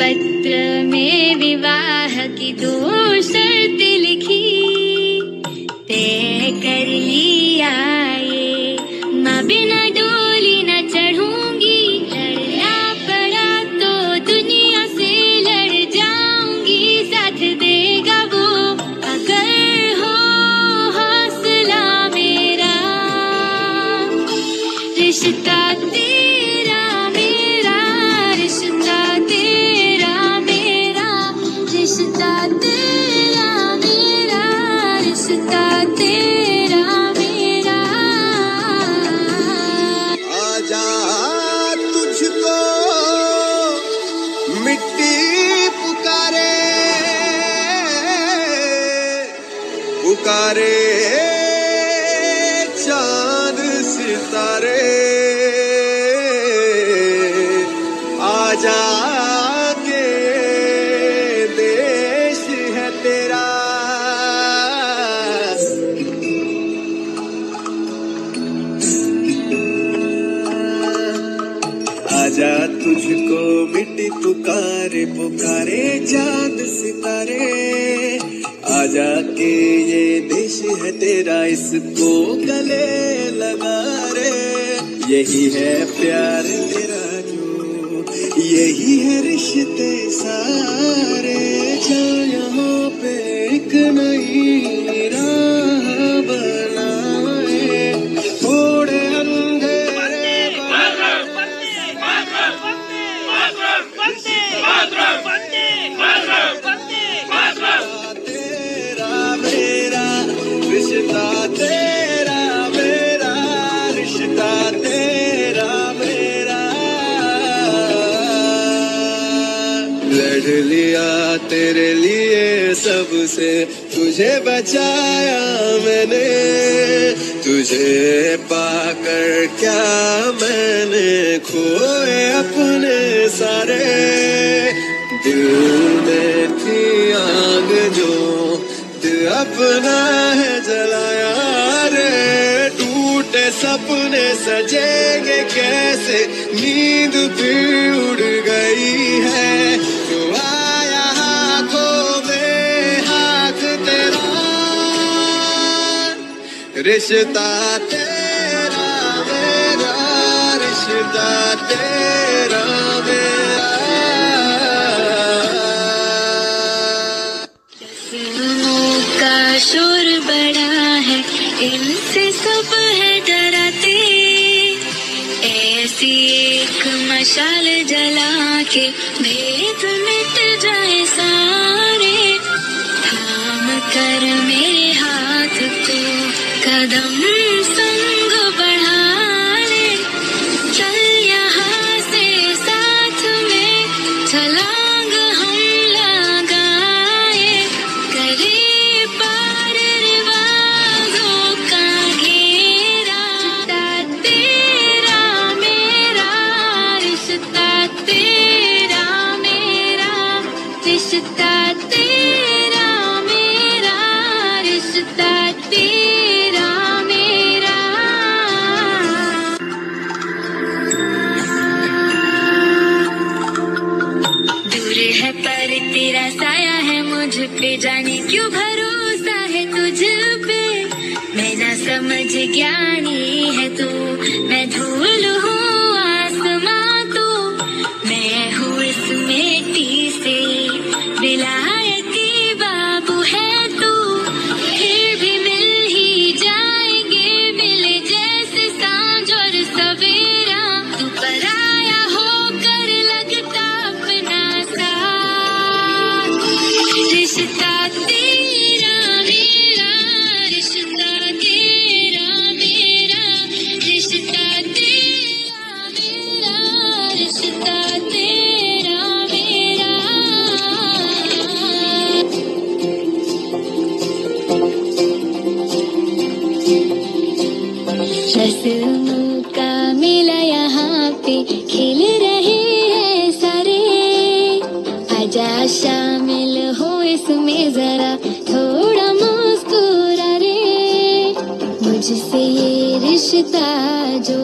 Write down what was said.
पत्र में विवाह की दो शर्त लिखी। तय कर लिया ये। माँ बिना डोली न चढ़ूँगी। लड़ना पड़ा तो दुनिया से लड़ जाऊँगी। साथ देगा वो अगर हो हौसला मेरा। रिश्ता मिट्टी आजा तुझको मिट्टी पुकारे पुकारे चाँद सितारे। आजा के ये देश है तेरा, इसको गले लगा रे यही है प्यार तेरा जो, यही है रिश्ते सारे। जो यहाँ पे एक नई लिया तेरे लिए सबसे तुझे बचाया मैंने। तुझे पाकर क्या मैंने खोए अपने सारे। दिल में थी आग जो दिल अपना है जलाया रे। टूटे सपने सजेंगे कैसे? नींद भी उड़ गई है। रिश्ता तेरा मेरा, रिश्ता तेरा मेरा। का शोर बड़ा है, इनसे सब है डराते। ऐसी एक मशाल जला के भेद मिट जाए सारे। थाम कर मेरे हाथ को कदम संग बढ़ा ले चल यहाँ से साथ में, छलांग हम लगाए, करे पार रिवाजों का घेरा। तेरा मेरा, रिश्ता तेरा मेरा, रिश्ता तेरा मेरा, रिश्ता तेरा जाने क्यों भरोसा है तुझ पे? मैं ना समझ ज्ञानी है तू। मैं धूल हूँ आसमां तो। मैं हूँ इस मिट्टी से। विलायती बाबू है का मेला यहाँ पे, खेल रहे हैं सारे। आजा शामिल हो इसमें जरा, थोड़ा मुस्कुरा रे। मुझसे ये रिश्ता जो